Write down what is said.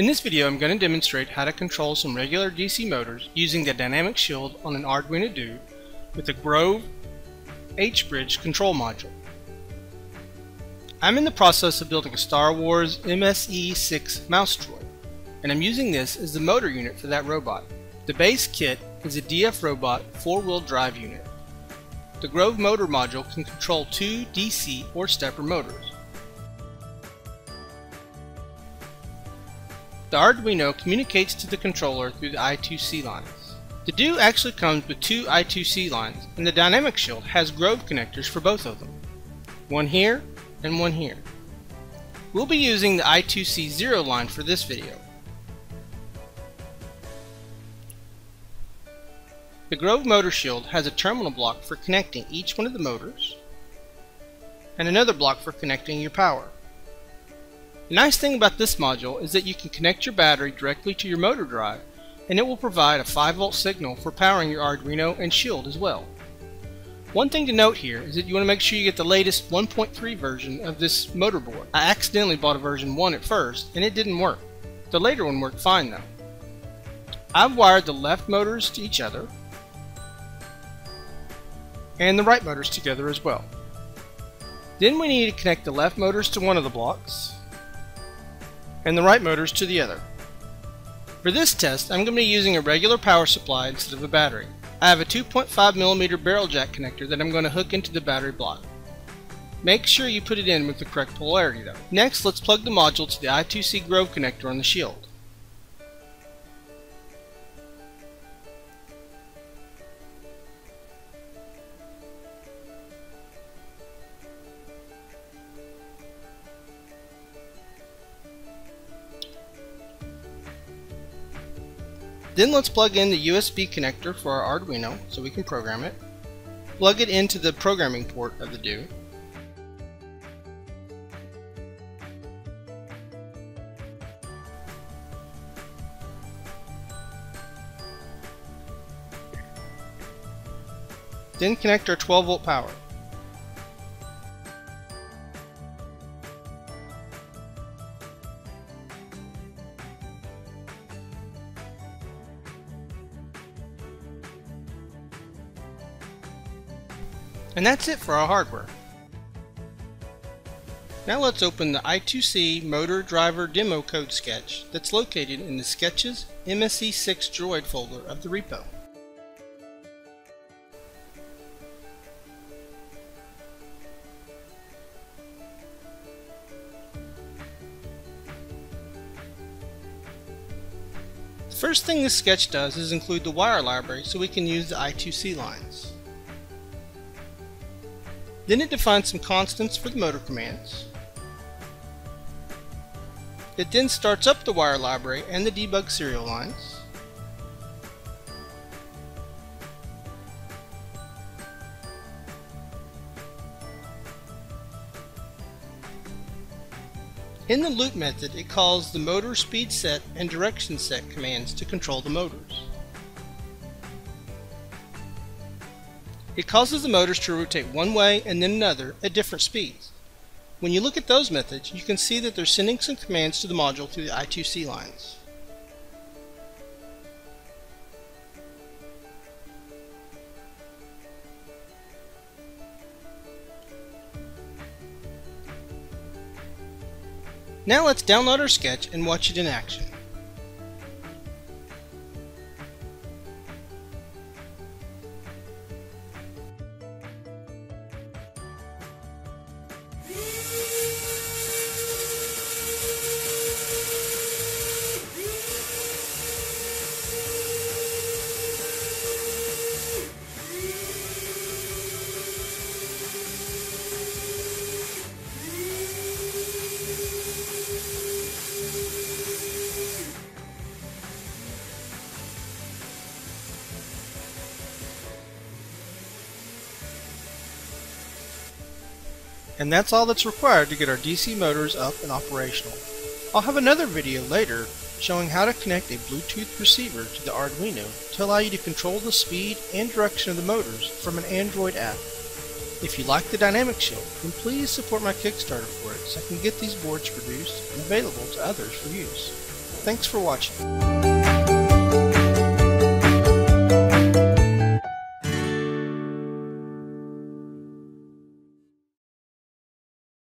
In this video I'm going to demonstrate how to control some regular DC motors using the DynamixShield on an Arduino Due with the Grove H-Bridge control module. I'm in the process of building a Star Wars MSE-6 mouse droid, and I'm using this as the motor unit for that robot. The base kit is a DF Robot 4-wheel drive unit. The Grove motor module can control two DC or stepper motors. The Arduino communicates to the controller through the I2C lines. The Due actually comes with two I2C lines, and the DynamixShield has Grove connectors for both of them. One here, and one here. We'll be using the I2C0 line for this video. The Grove Motor Shield has a terminal block for connecting each one of the motors, and another block for connecting your power. The nice thing about this module is that you can connect your battery directly to your motor drive and it will provide a 5 volt signal for powering your Arduino and Shield as well. One thing to note here is that you want to make sure you get the latest 1.3 version of this motor board. I accidentally bought a version 1 at first and it didn't work. The later one worked fine though. I've wired the left motors to each other and the right motors together as well. Then we need to connect the left motors to one of the blocks and the right motors to the other. For this test, I'm going to be using a regular power supply instead of a battery. I have a 2.5mm barrel jack connector that I'm going to hook into the battery block. Make sure you put it in with the correct polarity though. Next, let's plug the module to the I2C Grove connector on the shield. Then let's plug in the USB connector for our Arduino so we can program it. Plug it into the programming port of the Due. Then connect our 12 volt power. And that's it for our hardware. Now let's open the I2C motor driver demo code sketch that's located in the Sketches MSE6 Droid folder of the repo. The first thing this sketch does is include the wire library so we can use the I2C lines. Then it defines some constants for the motor commands. It then starts up the wire library and the debug serial lines. In the loop method, it calls the motor speed set and direction set commands to control the motors. It causes the motors to rotate one way and then another at different speeds. When you look at those methods, you can see that they're sending some commands to the module through the I2C lines. Now let's download our sketch and watch it in action. And that's all that's required to get our DC motors up and operational. I'll have another video later showing how to connect a Bluetooth receiver to the Arduino to allow you to control the speed and direction of the motors from an Android app. If you like the DynamixShield, then please support my Kickstarter for it so I can get these boards produced and available to others for use. Thanks for watching.